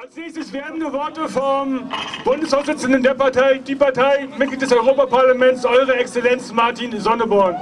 Als nächstes werdende Worte vom Bundesvorsitzenden der Partei, die Partei, Mitglied des Europaparlaments, Eure Exzellenz Martin Sonneborn.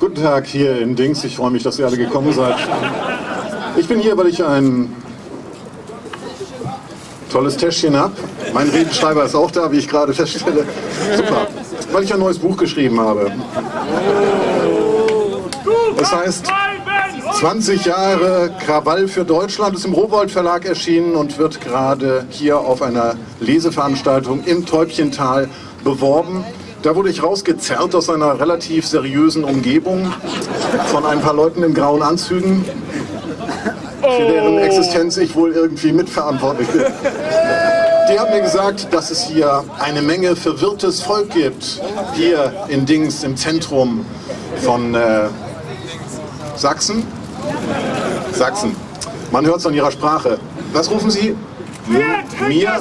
Guten Tag hier in Dings. Ich freue mich, dass ihr alle gekommen seid. Ich bin hier, weil ich ein tolles Täschchen habe. Mein Redenschreiber ist auch da, wie ich gerade feststelle. Super. Weil ich ein neues Buch geschrieben habe. Das heißt 20 Jahre Krawall für Deutschland ist im Rowold Verlag erschienen und wird gerade hier auf einer Leseveranstaltung im Täubchental beworben. Da wurde ich rausgezerrt aus einer relativ seriösen Umgebung von ein paar Leuten in grauen Anzügen, für deren Existenz ich wohl irgendwie mitverantwortlich bin. Die haben mir gesagt, dass es hier eine Menge verwirrtes Volk gibt, hier in Dings im Zentrum von äh, Sachsen. Sachsen. Man hört es an ihrer Sprache. Was rufen Sie? Mir?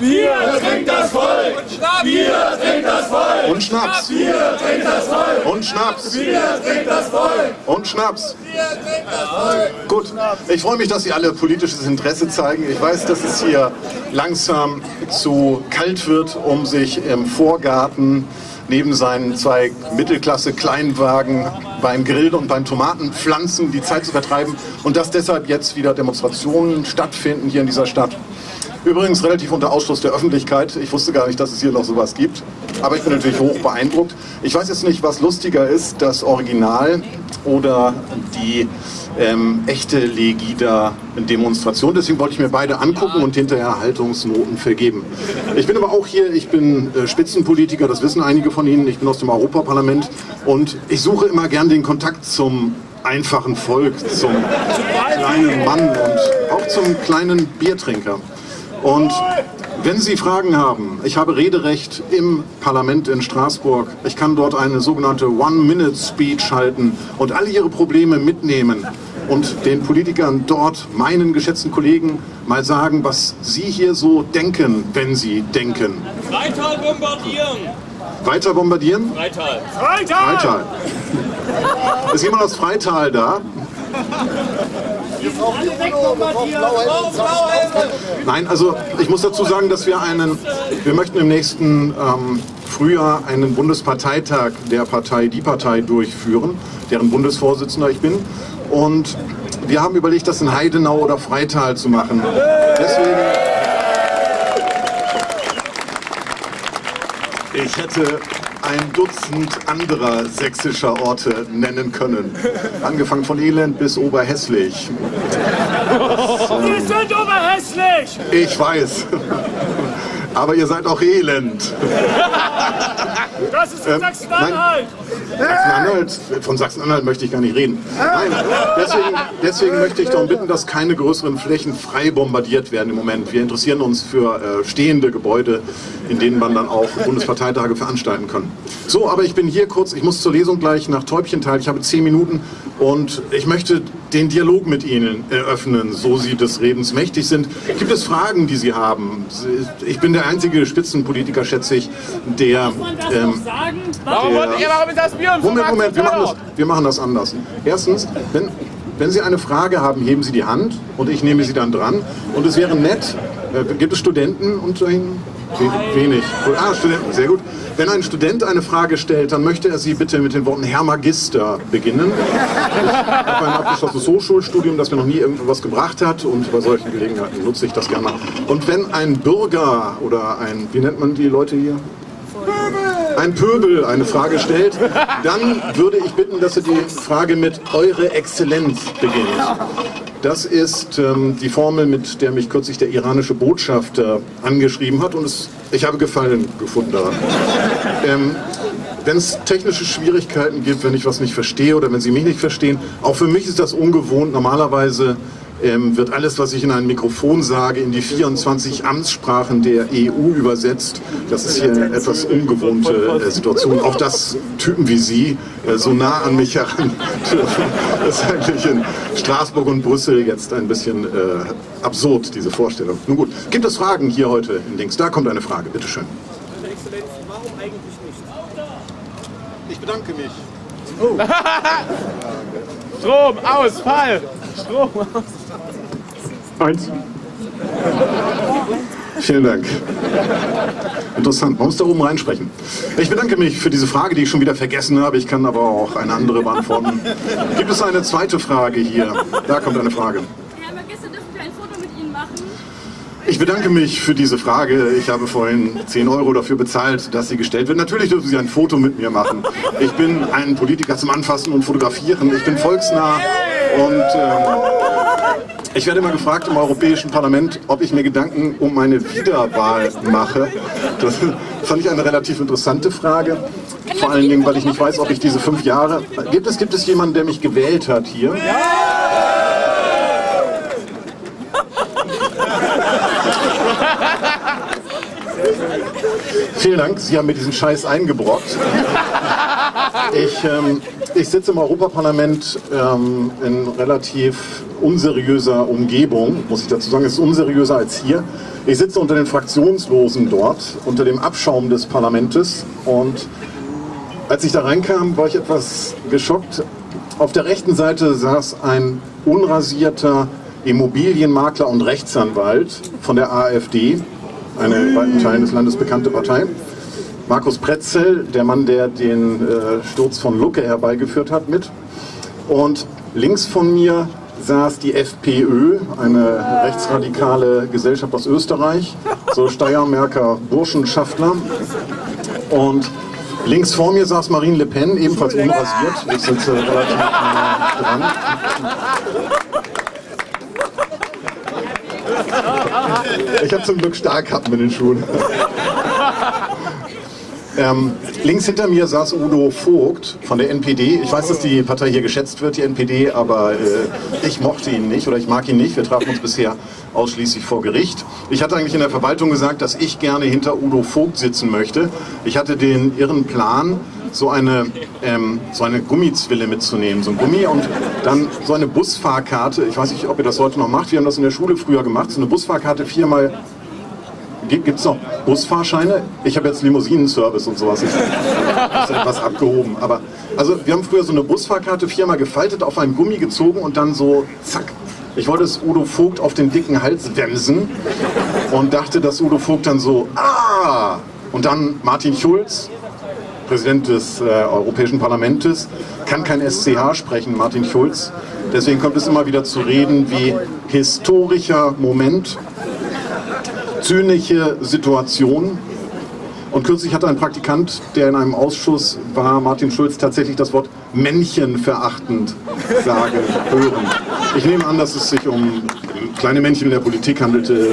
Bier trinkt das Volk! Bier trinkt das Volk! Und Schnaps. Bier trinkt das Volk! Und Schnaps. Bier trinkt das Volk! Und Schnaps. Bier trinkt das Volk! Gut, ich freue mich, dass Sie alle politisches Interesse zeigen. Ich weiß, dass es hier langsam zu kalt wird, um sich im Vorgarten neben seinen zwei Mittelklasse-Kleinwagen beim Grillen und beim Tomatenpflanzen die Zeit zu vertreiben und dass deshalb jetzt wieder Demonstrationen stattfinden hier in dieser Stadt. Übrigens relativ unter Ausschluss der Öffentlichkeit. Ich wusste gar nicht, dass es hier noch sowas gibt. Aber ich bin natürlich hoch beeindruckt. Ich weiß jetzt nicht, was lustiger ist, das Original oder die ähm, echte Legida-Demonstration. Deswegen wollte ich mir beide angucken und hinterher Haltungsnoten vergeben. Ich bin aber auch hier, ich bin äh, Spitzenpolitiker, das wissen einige von Ihnen. Ich bin aus dem Europaparlament und ich suche immer gern den Kontakt zum einfachen Volk, zum kleinen Mann und auch zum kleinen Biertrinker. Und wenn Sie Fragen haben, ich habe Rederecht im Parlament in Straßburg. Ich kann dort eine sogenannte One-Minute-Speech halten und alle Ihre Probleme mitnehmen und den Politikern dort, meinen geschätzten Kollegen, mal sagen, was Sie hier so denken, wenn Sie denken. Freital bombardieren! Weiter bombardieren? Freital! Freital. Ist jemand aus Freital da? Nein, also ich muss dazu sagen, dass wir einen, wir möchten im nächsten ähm, Frühjahr einen Bundesparteitag der Partei Die Partei durchführen, deren Bundesvorsitzender ich bin. Und wir haben überlegt, das in Heidenau oder Freital zu machen. Deswegen. Ich hätte ein Dutzend anderer sächsischer Orte nennen können. Angefangen von Elend bis Oberhässlich. Sie sind oberhässlich! Ich weiß. Aber ihr seid auch elend. Das ist in Ähm, Sachsen-Anhalt! Sachsen-Anhalt, von Sachsen-Anhalt möchte ich gar nicht reden. Nein, deswegen, deswegen möchte ich darum bitten, dass keine größeren Flächen frei bombardiert werden im Moment. Wir interessieren uns für äh, stehende Gebäude, in denen man dann auch Bundesparteitage veranstalten kann. So, aber ich bin hier kurz, ich muss zur Lesung gleich nach Täubchental. Ich habe zehn Minuten und ich möchte den Dialog mit Ihnen eröffnen, so Sie des Redens mächtig sind. Gibt es Fragen, die Sie haben? Ich bin der einzige Spitzenpolitiker, schätze ich, der... Ähm, Warum, Der- wollt ihr, warum ist das Bier und Moment, Moment, wir machen, das, wir machen das anders. Erstens, wenn, wenn Sie eine Frage haben, heben Sie die Hand und ich nehme sie dann dran. Und es wäre nett, äh, gibt es Studenten unter Ihnen? We- Wenig. Ah, Studenten, sehr gut. Wenn ein Student eine Frage stellt, dann möchte er sie bitte mit den Worten Herr Magister beginnen. Ich habe ein abgeschlossenes Hochschulstudium, das mir noch nie irgendwas gebracht hat und bei solchen Gelegenheiten nutze ich das gerne. Und wenn ein Bürger oder ein, wie nennt man die Leute hier? Ein Pöbel eine Frage stellt, dann würde ich bitten, dass er die Frage mit Eure Exzellenz beginnt. Das ist ähm, die Formel, mit der mich kürzlich der iranische Botschafter angeschrieben hat und es, ich habe Gefallen gefunden daran. Ähm, wenn es technische Schwierigkeiten gibt, wenn ich was nicht verstehe oder wenn Sie mich nicht verstehen, auch für mich ist das ungewohnt. Normalerweise ähm, wird alles, was ich in ein Mikrofon sage, in die 24 Amtssprachen der EU übersetzt. Das ist hier eine etwas ungewohnte äh, Situation. Auch dass Typen wie Sie äh, so nah an mich heran dürfen. Das ist eigentlich in Straßburg und Brüssel jetzt ein bisschen äh, absurd, diese Vorstellung. Nun gut, gibt es Fragen hier heute in Links? Da kommt eine Frage, bitteschön. Exzellenz, warum eigentlich nicht? Ich bedanke mich. Oh. Strom, Ausfall! Strom, aus. Eins. Vielen Dank. Interessant. Man muss da oben reinsprechen. Ich bedanke mich für diese Frage, die ich schon wieder vergessen habe. Ich kann aber auch eine andere beantworten. Gibt es eine zweite Frage hier? Da kommt eine Frage. Herr Magister, dürfen wir ein Foto mit Ihnen machen? Ich bedanke mich für diese Frage. Ich habe vorhin 10 Euro dafür bezahlt, dass sie gestellt wird. Natürlich dürfen Sie ein Foto mit mir machen. Ich bin ein Politiker zum Anfassen und Fotografieren. Ich bin volksnah und ähm, ich werde immer gefragt im Europäischen Parlament, ob ich mir Gedanken um meine Wiederwahl mache. Das fand ich eine relativ interessante Frage. Vor allen Dingen, weil ich nicht weiß, ob ich diese fünf Jahre... Gibt es, gibt es jemanden, der mich gewählt hat hier? Vielen Dank, Sie haben mir diesen Scheiß eingebrockt. Ich, ähm, ich sitze im Europaparlament ähm, in relativ unseriöser Umgebung, muss ich dazu sagen. Es ist unseriöser als hier. Ich sitze unter den Fraktionslosen dort, unter dem Abschaum des Parlamentes. Und als ich da reinkam, war ich etwas geschockt. Auf der rechten Seite saß ein unrasierter Immobilienmakler und Rechtsanwalt von der AfD, eine in weiten Teilen des Landes bekannte Partei. Markus Pretzel, der Mann, der den äh, Sturz von Lucke herbeigeführt hat, mit. Und links von mir saß die FPÖ, eine rechtsradikale Gesellschaft aus Österreich, so Steiermärker Burschenschaftler. Und links vor mir saß Marine Le Pen, ebenfalls unrasiert. Ich sitze relativ nah dran. Ich habe zum Glück Stahlkappen in den Schuhen. Ähm, links hinter mir saß Udo Vogt von der NPD. Ich weiß, dass die Partei hier geschätzt wird, die NPD, aber äh, ich mochte ihn nicht oder ich mag ihn nicht. Wir trafen uns bisher ausschließlich vor Gericht. Ich hatte eigentlich in der Verwaltung gesagt, dass ich gerne hinter Udo Vogt sitzen möchte. Ich hatte den irren Plan, so eine, ähm, so eine Gummizwille mitzunehmen, so ein Gummi und dann so eine Busfahrkarte. Ich weiß nicht, ob ihr das heute noch macht. Wir haben das in der Schule früher gemacht. So eine Busfahrkarte viermal Gibt es noch Busfahrscheine? Ich habe jetzt Limousinenservice und sowas. Das ist etwas abgehoben. Aber also wir haben früher so eine Busfahrkarte viermal gefaltet, auf einen Gummi gezogen und dann so zack. Ich wollte es Udo Vogt auf den dicken Hals wemsen und dachte, dass Udo Vogt dann so ah und dann Martin Schulz, Präsident des äh, Europäischen Parlaments, kann kein SCH sprechen, Martin Schulz. Deswegen kommt es immer wieder zu Reden wie historischer Moment zynische Situation. Und kürzlich hatte ein Praktikant, der in einem Ausschuss war, Martin Schulz, tatsächlich das Wort Männchen verachtend sagen, hören. Ich nehme an, dass es sich um kleine Männchen in der Politik handelte,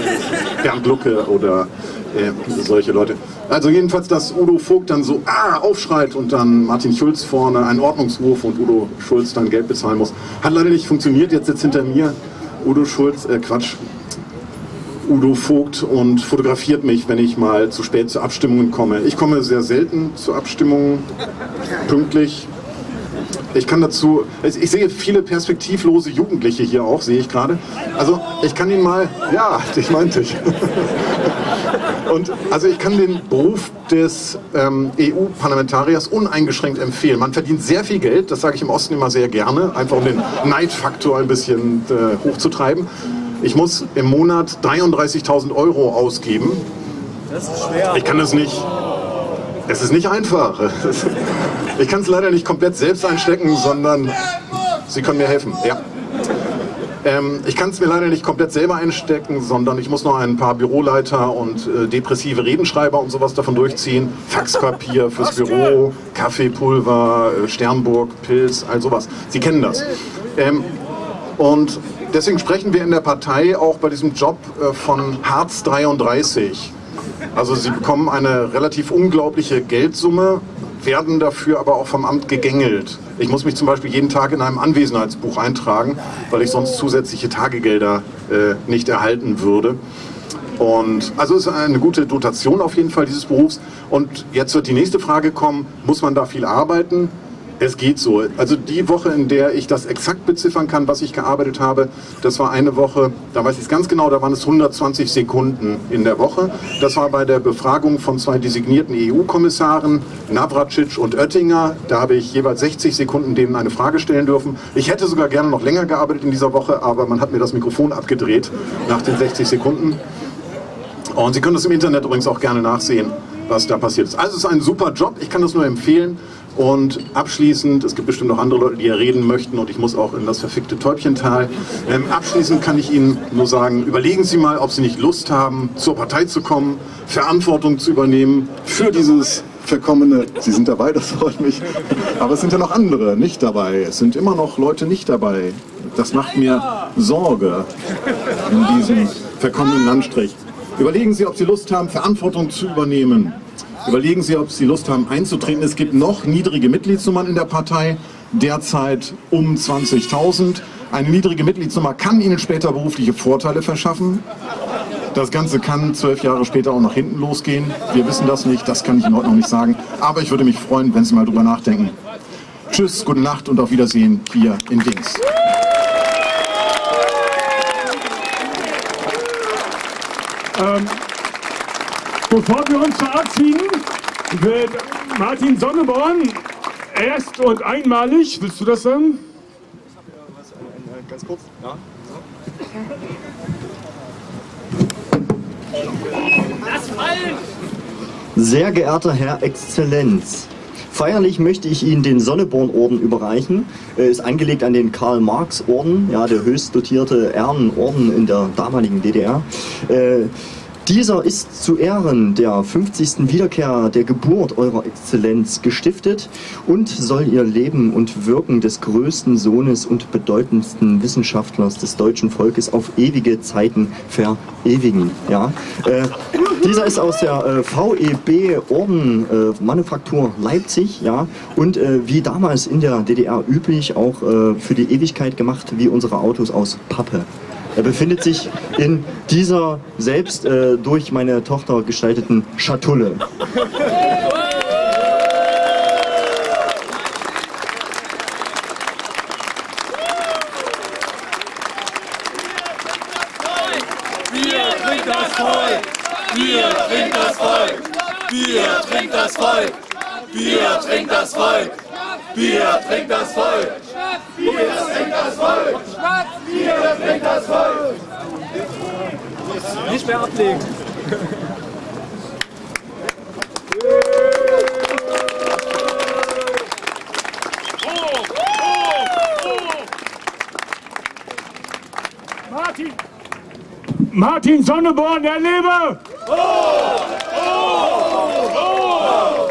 Bernd Lucke oder äh, solche Leute. Also jedenfalls, dass Udo Vogt dann so ah, aufschreit und dann Martin Schulz vorne einen Ordnungsruf und Udo Schulz dann Geld bezahlen muss. Hat leider nicht funktioniert, jetzt sitzt hinter mir Udo Schulz, äh, Quatsch, Udo Vogt und fotografiert mich, wenn ich mal zu spät zu Abstimmungen komme. Ich komme sehr selten zu Abstimmungen pünktlich. Ich kann dazu, ich sehe viele perspektivlose Jugendliche hier auch, sehe ich gerade. Also ich kann Ihnen mal, ja, ich meinte ich. Und also ich kann den Beruf des ähm, EU-Parlamentariers uneingeschränkt empfehlen. Man verdient sehr viel Geld, das sage ich im Osten immer sehr gerne, einfach um den Neidfaktor ein bisschen äh, hochzutreiben. Ich muss im Monat 33.000 Euro ausgeben. Das ist schwer. Ich kann das nicht. Es ist nicht einfach. Ich kann es leider nicht komplett selbst einstecken, sondern Sie können mir helfen. Ja. Ähm, ich kann es mir leider nicht komplett selber einstecken, sondern ich muss noch ein paar Büroleiter und äh, depressive Redenschreiber und sowas davon durchziehen. Faxpapier fürs Büro, Kaffeepulver, äh, Sternburg, Pilz, all sowas. Sie kennen das. Ähm, und deswegen sprechen wir in der Partei auch bei diesem Job äh, von Hartz 33. Also sie bekommen eine relativ unglaubliche Geldsumme, werden dafür aber auch vom Amt gegängelt. Ich muss mich zum Beispiel jeden Tag in einem Anwesenheitsbuch eintragen, weil ich sonst zusätzliche Tagegelder äh, nicht erhalten würde. Und also ist eine gute Dotation auf jeden Fall dieses Berufs. Und jetzt wird die nächste Frage kommen, muss man da viel arbeiten? Es geht so. Also die Woche, in der ich das exakt beziffern kann, was ich gearbeitet habe, das war eine Woche, da weiß ich es ganz genau, da waren es 120 Sekunden in der Woche. Das war bei der Befragung von zwei designierten EU-Kommissaren, Navracic und Oettinger. Da habe ich jeweils 60 Sekunden denen eine Frage stellen dürfen. Ich hätte sogar gerne noch länger gearbeitet in dieser Woche, aber man hat mir das Mikrofon abgedreht nach den 60 Sekunden. Und Sie können das im Internet übrigens auch gerne nachsehen, was da passiert ist. Also es ist ein super Job, ich kann das nur empfehlen. Und abschließend, es gibt bestimmt noch andere Leute, die hier reden möchten und ich muss auch in das verfickte Täubchental. Ähm, abschließend kann ich Ihnen nur sagen, überlegen Sie mal, ob Sie nicht Lust haben, zur Partei zu kommen, Verantwortung zu übernehmen für dieses verkommene. Sie sind dabei, das freut mich. Aber es sind ja noch andere nicht dabei. Es sind immer noch Leute nicht dabei. Das macht mir Sorge in diesem verkommenen Landstrich. Überlegen Sie, ob Sie Lust haben, Verantwortung zu übernehmen. Überlegen Sie, ob Sie Lust haben einzutreten. Es gibt noch niedrige Mitgliedsnummern in der Partei, derzeit um 20.000. Eine niedrige Mitgliedsnummer kann Ihnen später berufliche Vorteile verschaffen. Das Ganze kann zwölf Jahre später auch nach hinten losgehen. Wir wissen das nicht, das kann ich Ihnen heute noch nicht sagen. Aber ich würde mich freuen, wenn Sie mal drüber nachdenken. Tschüss, gute Nacht und auf Wiedersehen hier in Dings. Ähm, bevor wir uns verabschieden, wird Martin Sonneborn erst und einmalig, willst du das sagen? Ganz kurz, ja. Sehr geehrter Herr Exzellenz, Feierlich möchte ich Ihnen den Sonneborn-Orden überreichen. Er ist angelegt an den Karl-Marx-Orden, ja, der höchst dotierte Ehrenorden in der damaligen DDR. Äh, dieser ist zu Ehren der 50. Wiederkehr der Geburt Eurer Exzellenz gestiftet und soll ihr Leben und Wirken des größten Sohnes und bedeutendsten Wissenschaftlers des deutschen Volkes auf ewige Zeiten verewigen. Ja? Äh, dieser ist aus der äh, VEB Orden äh, Manufaktur Leipzig ja? und äh, wie damals in der DDR üblich auch äh, für die Ewigkeit gemacht, wie unsere Autos aus Pappe. Er befindet sich in dieser selbst äh, durch meine Tochter gestalteten Schatulle. nicht mehr ablegen. Martin! Martin Sonneborn, der lebe! Oh! Oh! Oh! oh.